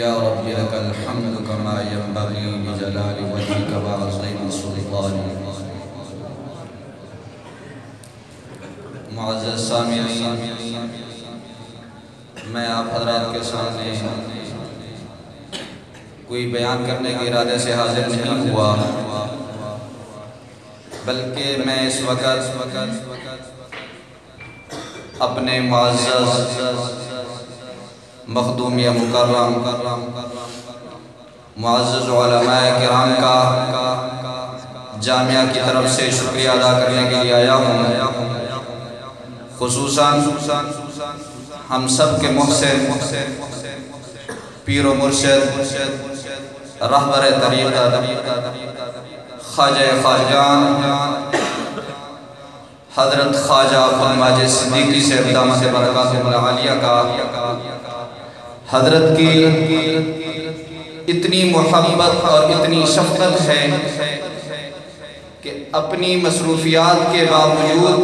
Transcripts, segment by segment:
يا رب، لك الحمد كما ينبغي لجلال وجهك وعظيم سلطانك. معزز سامعین، میں آپ حضرات کے سامنے کوئی بیان کرنے کے ارادے سے حاضر نہیں ہوا، بلکہ میں اس وقت اپنے معزز مخدوم یا مکرم، معزز علماء کرام کا جامعہ کی طرف سے شکریہ ادا کرنے کے لیے آیا ہوں خصوصاً ہم سب کے محسن، پیر و مرشد، رہبر طریقت خواجہ خواجان حضرت خواجہ عبد ماجد صدیقی سے دامت برکات العالیہ کا حضرت کی اتنی محبت اور اتنی شفقت ہے کہ اپنی مصروفیات کے باوجود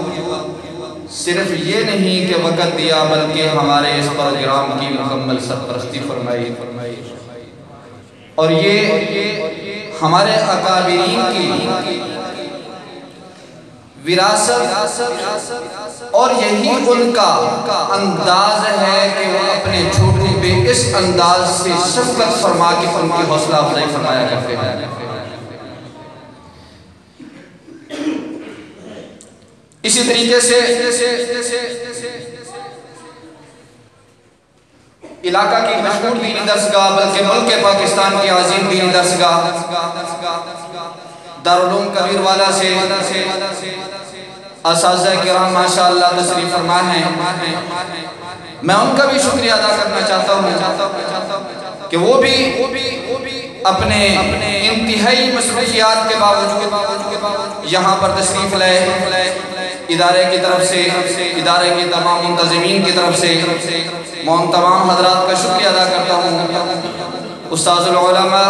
صرف یہ نہیں کہ وقت دیا، بلکہ ہمارے اس پروگرام کی مکمل سرپرستی فرمائی۔ اور یہ ہمارے اکابرین کی وراثت اور یہی ان کا انداز ہے کہ وہ اپنے چھوٹے اس انداز سے شفقت فرما کے ان کی حوصلہ افزائی فرمایا کرتے ہیں۔ اسی طریقے سے علاقہ کی مشہور دینی درسگاہ، بلکہ ملک پاکستان کی عظیم دینی درسگاہ۔ دارالعلوم کبیر والا سے اساتذہ کرام ماشاءاللہ تشریف فرما ہیں۔ میں ان کا بھی شکریہ ادا کرنا چاہتا ہوں کہ وہ بھی اپنے انتہائی مصروفیات کے باوجود یہاں پر تشریف لائے، ادارے کی طرف سے، ادارے کے تمام منتظمین کی طرف سے میں ان تمام حضرات کا شکریہ ادا کرتا ہوں۔ استاذ العلماء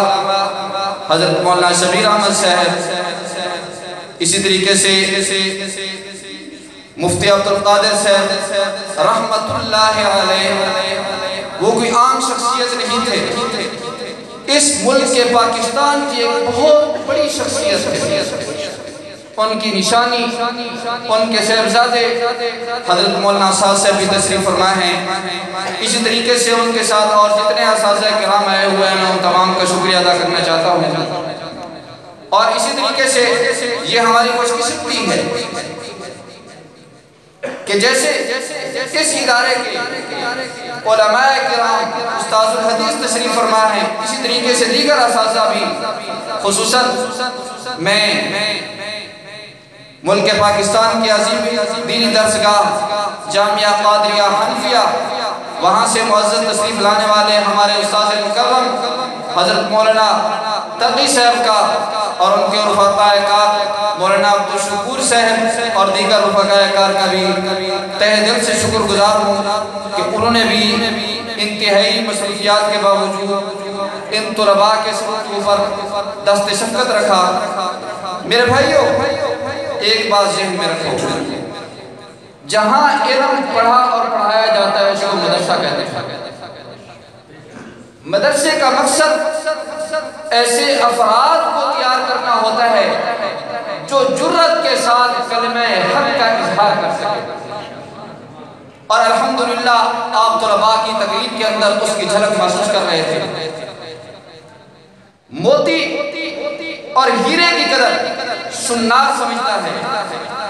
حضرت مولانا شبیر احمد صاحب، اسی طریقے سے مفتی عبد القادر صاحب رحمت اللہ علیہ، وہ کوئی عام شخصیت نہیں تھے۔ اس ملک کے پاکستان کی ایک بہت بڑی شخصیت ہے ان کی نشانی، ان کے صاحبزادے، حضرت مولانا اساس سے بھی تشریف فرما ہیں۔ اسی طریقے سے ان کے ساتھ اور جتنے اساتذہ کرام آئے ہوئے ہیں میں ان تمام کا شکریہ ادا کرنا چاہتا ہوں۔ اور اسی طریقے سے یہ ہماری خوش قسمتی ہے۔ کہ جیسے اس ادارے کے علماء کرام استاذ الحدیث تشریف فرما ہیں، اسی طریقے سے دیگر اساتذہ بھی، خصوصاً میں، ملک پاکستان کی عظیم دینی درسگاہ جامعہ قادریہ حنفیہ، وہاں سے معزز تشریف لانے والے ہمارے استاذ مکرم حضرت مولانا تقی صاحب کا اور ان کے رفقاء کار مولانا عبدالشکور صاحب اور دیگر رفقاء کار کا بھی تہ دل سے شکر گزار ہوں کہ انہوں نے بھی انتہائی مصروفیات کے باوجود ان طلباء کے سلوک پر دست شفقت رکھا۔ میرے بھائیو، ایک بات ذہن میں رکھو۔ جہاں علم پڑھا اور پڑھایا جاتا ہے اس کو مدرسہ کہتے ہیں۔ مدرسے کا مقصد ایسے افراد کو تیار کرنا ہوتا ہے جو جرت کے ساتھ کلمہ حق کا اظہار کر سکے۔ اور الحمدللہ آپ طلباء کی تقریب کے اندر اس کی جھلک محسوس کر رہے تھے۔ موتی اور ہیرے کی قدر سنار سمجھتا ہے۔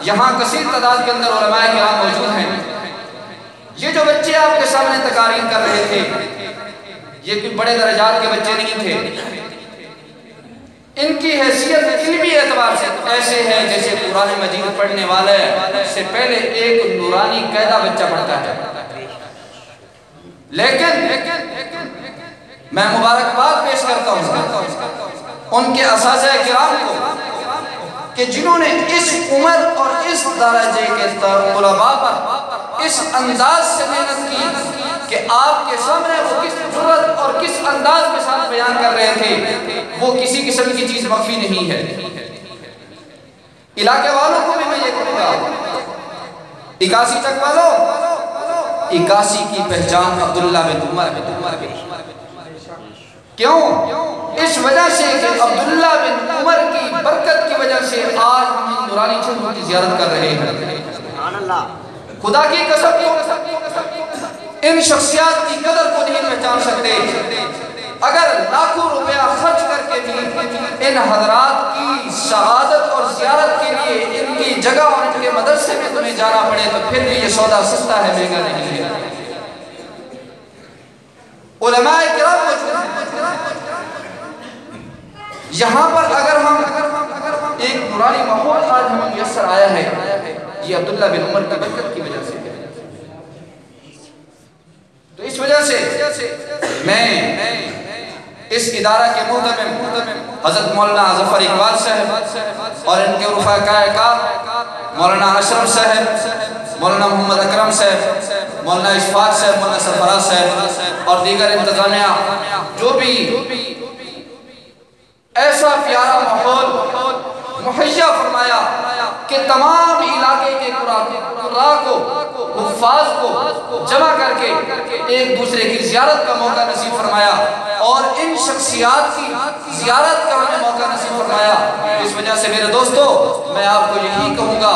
یہاں کثیر تعداد کے اندر علماء کرام موجود ہیں۔ یہ جو بچے آپ کے سامنے تقاریر کر رہے تھے، یہ کوئی بڑے درجات کے بچے نہیں تھے۔ ان کی حیثیت علمی اعتبار سے ایسے ہے جیسے قرآن مجید پڑھنے والے سے پہلے ایک نورانی قیدہ بچہ پڑھتا ہے۔ لیکن میں مبارکباد پیش کرتا ہوں، ان کے اساتذہ کرام کو کہ جنہوں نے اس عمر اور اس درجے کے طلباء پر اس انداز سے محنت کی۔ آپ کے سامنے وہ کس ضرورت اور کس انداز کے ساتھ بیان کر رہے تھے، وہ کسی قسم کی چیز مخفی نہیں ہے۔ علاقے والوں کو بھی میں یہ کہوں گا، اکاسی تک والوں اکاسی کی پہچان عبداللہ بن عمر بن عمر بن کیوں؟ اس وجہ سے کہ عبداللہ بن عمر کی برکت کی وجہ سے آج ہم نورانی چھتوں کی زیارت کر رہے ہیں۔ خدا کی قسم ان شخصیات کی قدر کو نہیں پہچان سکتے۔ اگر لاکھوں روپیہ خرچ کر کے بھی ان حضرات کی شہادت اور زیارت کے لیے ان کی جگہ اور ان کے مدرسے میں تمہیں جانا پڑے تو پھر بھی یہ سودا سستا ہے، مہنگا نہیں ہے۔ علماء کرام موجود ہیں۔ یہاں پر اگر ہم ایک نورانی ماحول آج ہمیں میسر آیا ہے، یہ عبداللہ بن عمر کی برکت کی وجہ سے تو اس وجہ سے میں اس ادارہ کے محتمم حضرت مولانا ظفر اقبال صاحب اور ان کے رفع کائکات مولانا اشرف صاحب، مولانا محمد اکرم صاحب، مولانا اشفاق صاحب، مولانا سرفراز صاحب اور دیگر انتظامیہ، جو بھی ایسا پیارا ماحول محیہ فرمایا کہ تمام علاقے کے قرآن کو حفاظ کو جمع کر کے ایک دوسرے کی زیارت کا موقع نصیب فرمایا اور ان شخصیات کی زیارت کا ہمیں موقع نصیب فرمایا۔ اس وجہ سے میرے دوستو، میں آپ کو یہی کہوں گا،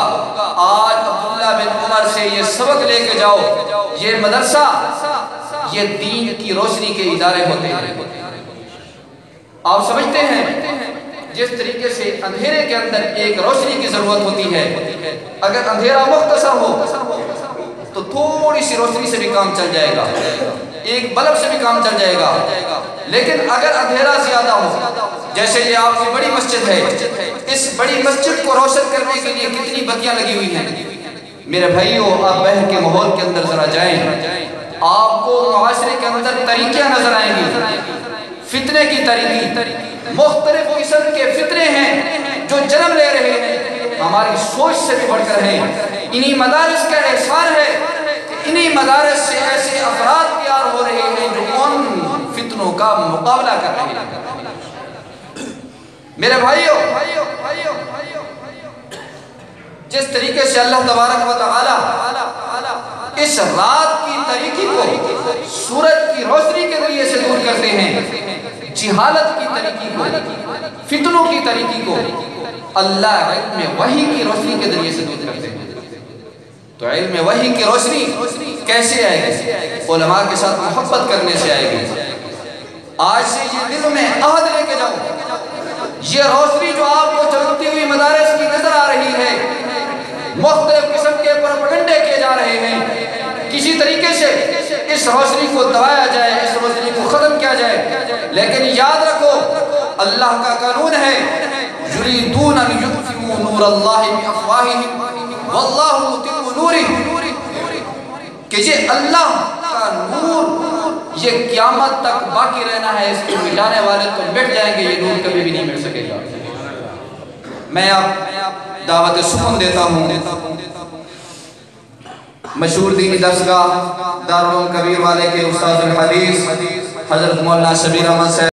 آج عبداللہ بن عمر سے یہ سبق لے کے جاؤ۔ یہ مدرسہ، یہ دین کی روشنی کے ادارے ہوتے ہیں۔ آپ سمجھتے ہیں، جس طریقے سے اندھیرے کے اندر ایک روشنی کی ضرورت ہوتی ہے۔ اگر اندھیرا مختصر ہو تو تھوڑی سی روشنی سے بھی کام چل جائے گا۔ ایک بلب سے بھی کام چل جائے گا۔ لیکن اگر اندھیرا زیادہ ہو، جیسے یہ آپ کی بڑی مسجد ہے، اس بڑی مسجد کو روشن کرنے کے لیے کتنی بتیاں لگی ہوئی ہیں۔ میرے بھائیو، آپ بہن کے ماحول کے اندر ذرا جائیں۔ آپ کو معاشرے کے اندر طریقے نظر آئیں گی فتنے کی طریقی مختلف قسم کے فتنے ہیں جو جنم لے رہے ہیں۔ ہماری سوچ سے بھی بڑھ کر ہیں۔ انہی مدارس کا احسان ہے کہ انہی مدارس سے ایسے افراد تیار ہو رہے ہیں جو ان فتنوں کا مقابلہ کر رہے ہیں۔ میرے بھائیو، جس طریقے سے اللہ تبارک و تعالی اس رات کی طریقی کو سورج کی روشنی کے ذریعے سے دور کرتے ہیں، جہالت کی طریقی کو، فتنوں کی طریقی کو اللہ علم وحی کی روشنی کے ذریعے سے دور کرتے ہیں۔ تو علم وحی کی روشنی کیسے آئے گی؟ علماء کے ساتھ محبت کرنے سے آئے گی۔ آج سے یہ دل میں عہد لے کے جاؤ یہ روشنی جو آپ کو چلتی ہوئی مدارس کی نظر آ رہی ہے، مختلف قسم کے پروپگنڈے کیے جا رہے ہیں۔ کسی طریقے سے اس روشنی کو دبایا جائے، اس روشنی کو ختم کیا جائے۔ لیکن یاد رکھو، اللہ کا قانون ہے یریدون ان یطفئوا نور اللہ بافواہہم واللہ متم نورہ کہ یہ اللہ کا نور یہ قیامت تک باقی رہنا ہے، اس کو مٹانے والے تو مٹ جائیں گے، یہ نور کبھی بھی نہیں مل سکے گا۔ میں اب دعوت سکم دیتا ہوں۔ مشہور دینی درسگاہ دارالعلوم کبیر والے کے استاد الحدیث، حضرت مولانا شبیر احمد صاحب۔